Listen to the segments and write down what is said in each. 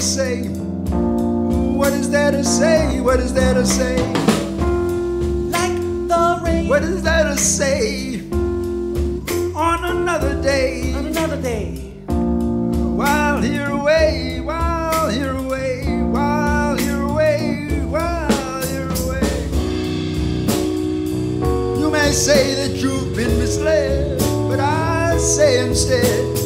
to say? What is there to say? What is there to say? Like the rain. What is there to say? On another day. On another day. While here away, while here away, while here away, while here away. You may say that you've been misled, but I say instead.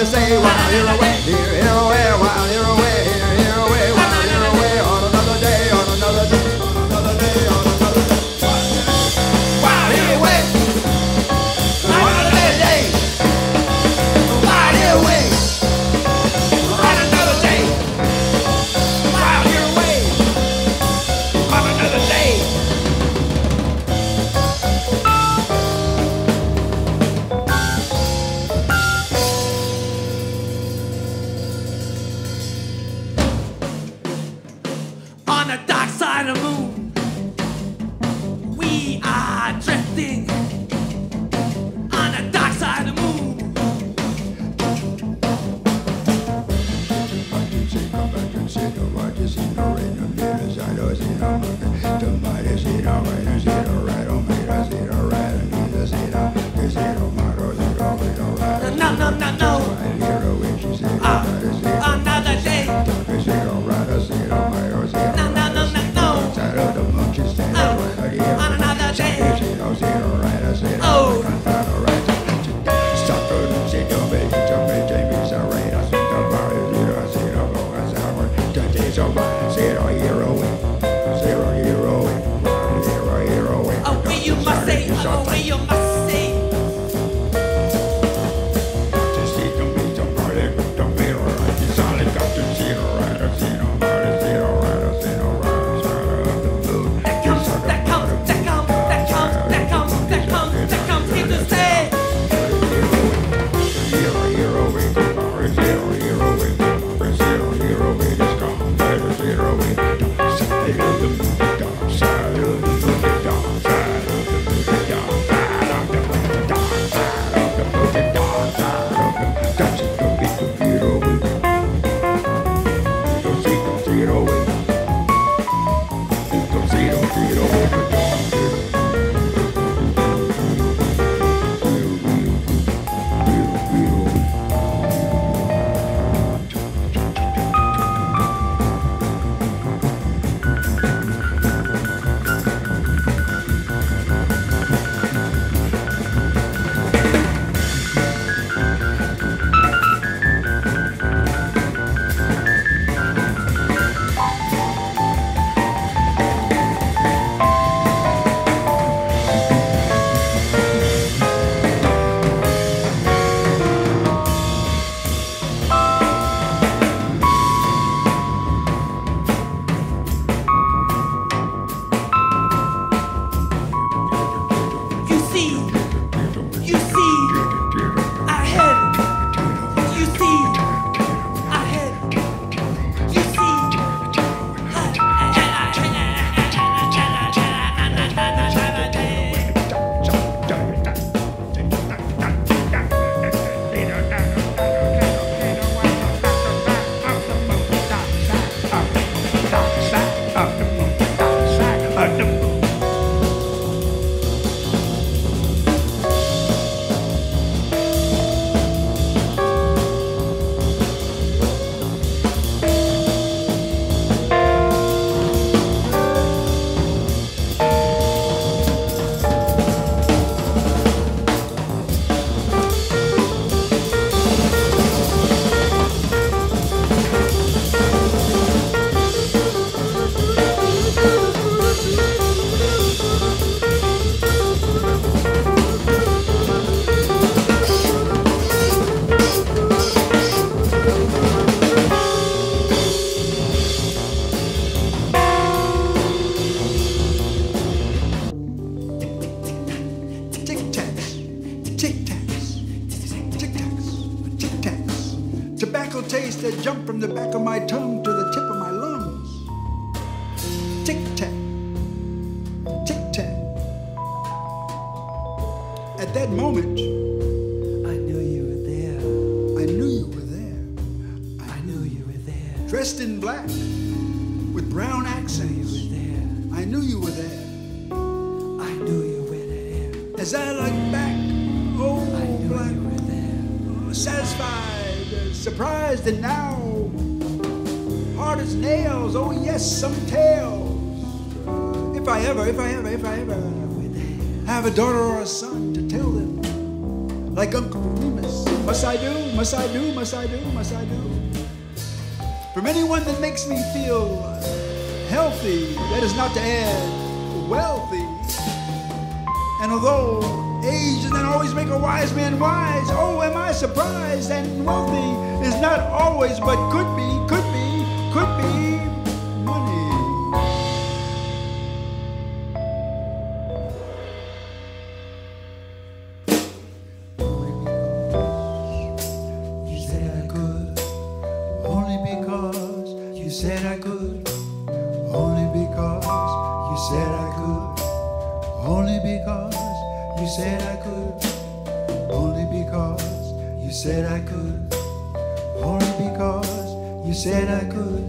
to say while you're away. short time. Taste that jumped from the back of my tongue to the tip of my lungs. Tic tac, tic tac. At that moment, I knew you were there. I knew you were there, I knew you were there. dressed in black, with brown accents. There. I knew you were there. I knew you were there. As I look back, oh, I knew black you were there. uh, surprised, and now hard as nails. Oh yes, some tales. If I ever, if I ever, if I ever have a daughter or a son to tell them, like Uncle Remus, must I do, must I do, must I do, must I do. From anyone that makes me feel healthy, that is not to add wealthy. And although age does not always make a wise man wise, am I surprised? And wealthy is not always, but could be, could be, could be money. You said I could. Only because You said I could. only because you said I could, only because you said I could, only because you said I could, only because you said I could,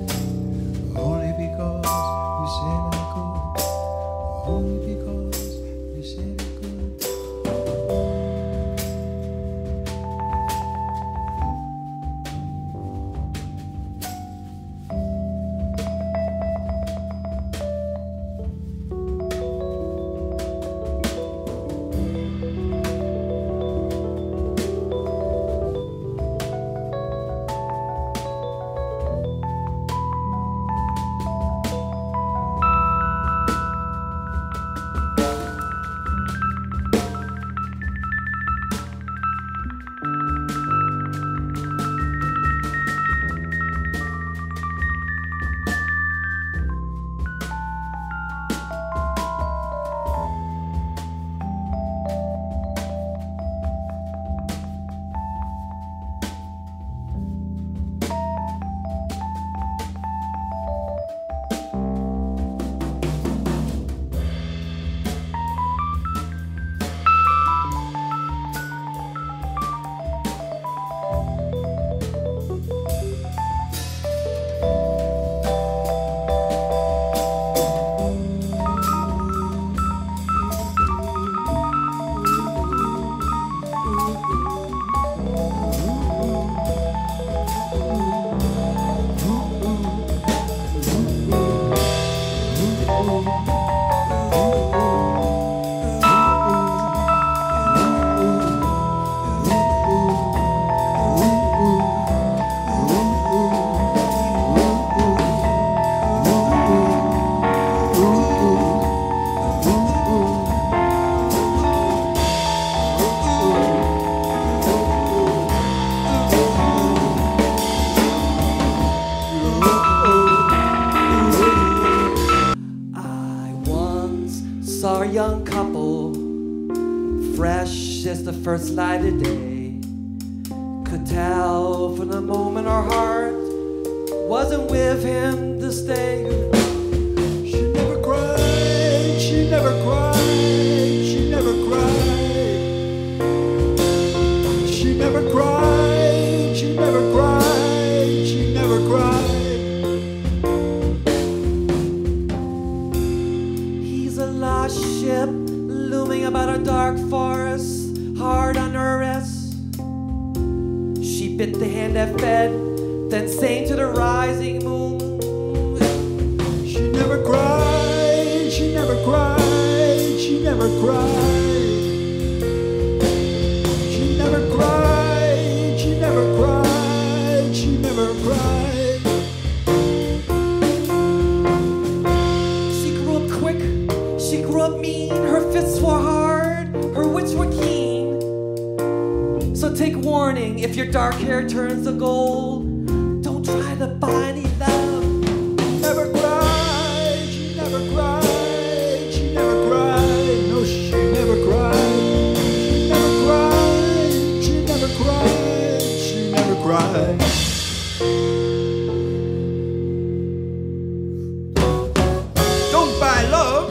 wasn't with him to stay. She never cried, she never cried, she never cried. She never cried, she never cried, she never cried. He's a lost ship looming about a dark forest, hard on her arrest. She bit the hand that fed, then sank to the rising moon. She never cried, she never cried, she never cried. She never cried, she never cried, she never cried. She grew up quick, she grew up mean. Her fists were hard, her wits were keen. So take warning if your dark hair turns to gold. Don't try to love. Never cried, she never cried, she never cried. No, she never cried. She never cried, she never cried, she never cried. Don't buy love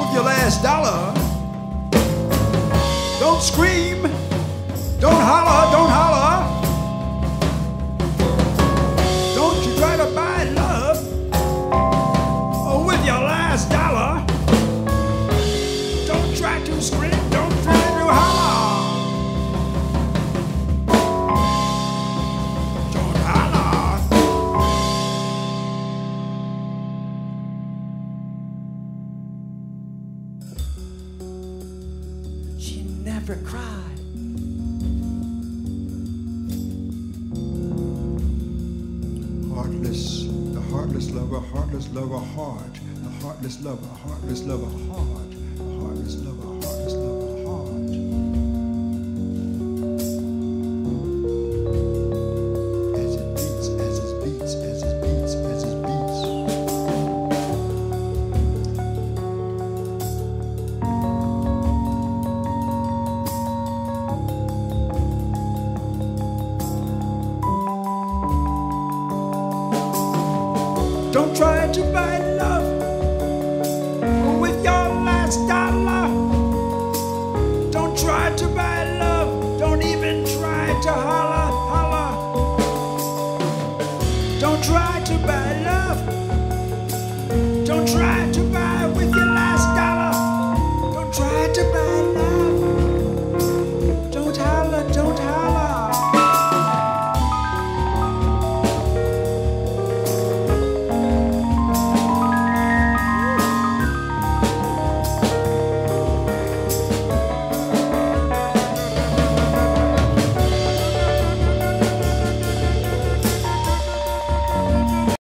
with your last dollar. Don't scream, don't holler. Never cried. Heartless, the heartless lover, heartless lover, heart. The heartless lover, heartless lover, heart. The heartless lover, Don't try to find love